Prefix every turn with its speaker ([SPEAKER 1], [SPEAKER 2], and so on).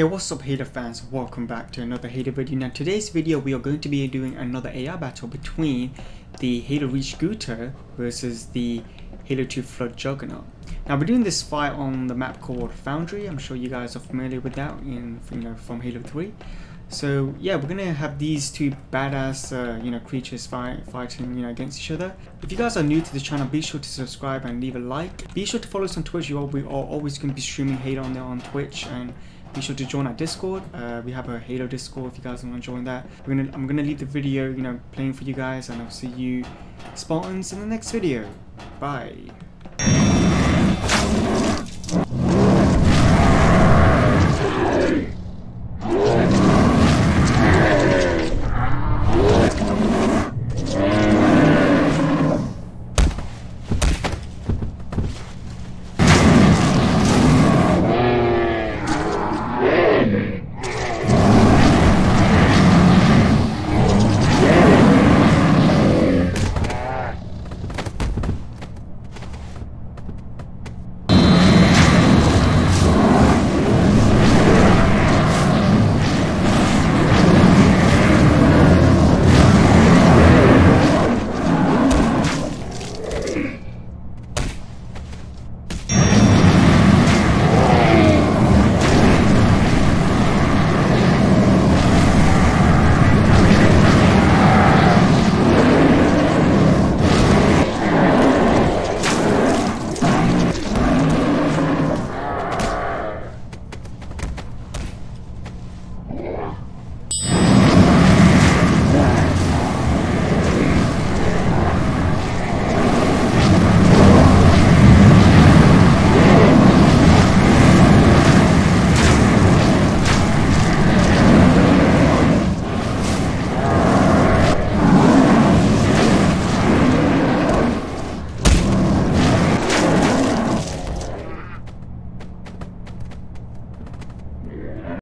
[SPEAKER 1] Hey what's up Halo fans, welcome back to another Halo video. Now today's video we are going to be doing another AI battle between the Halo Reach Guta versus the Halo 2 Flood Juggernaut. Now we're doing this fight on the map called Foundry, I'm sure you guys are familiar with that in, you know, from Halo 3. So yeah, we're gonna have these two badass, uh, you know, creatures fight, fighting, you know, against each other. If you guys are new to the channel, be sure to subscribe and leave a like. Be sure to follow us on Twitch. You are, we are always going to be streaming Halo on there on Twitch, and be sure to join our Discord. Uh, we have a Halo Discord if you guys want to join that. Gonna, I'm gonna leave the video, you know, playing for you guys, and I'll see you Spartans in the next video. Bye.